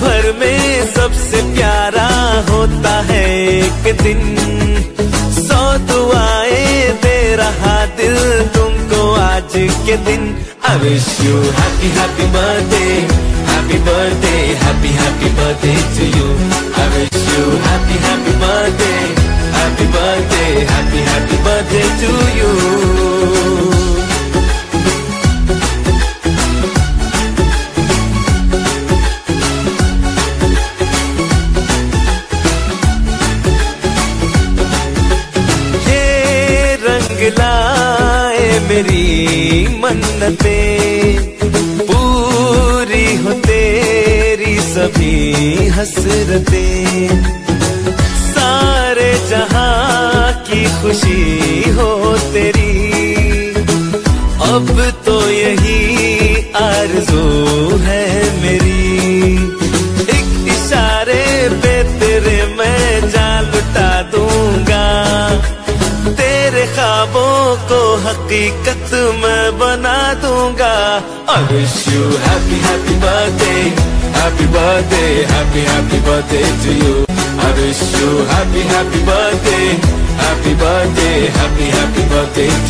भर में सबसे प्यारा होता है एक दिन। सौ दुआएँ दे रहा दिल तुमको आज के दिन। I wish you happy happy birthday happy birthday happy happy birthday to you I happy happy birthday happy birthday happy happy birthday to you लाए मेरी मन्नते। पूरी हो तेरी सभी हसरते। सारे जहाँ की खुशी हो तेरी को हकीकत मैं बना दूँगा wish you happy happy birthday happy birthday happy happy birthday to you I wish you happy happy birthday happy birthday happy happy birthday to you